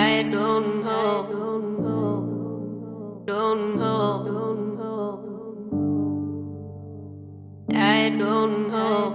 I don't know, don't know. I don't know.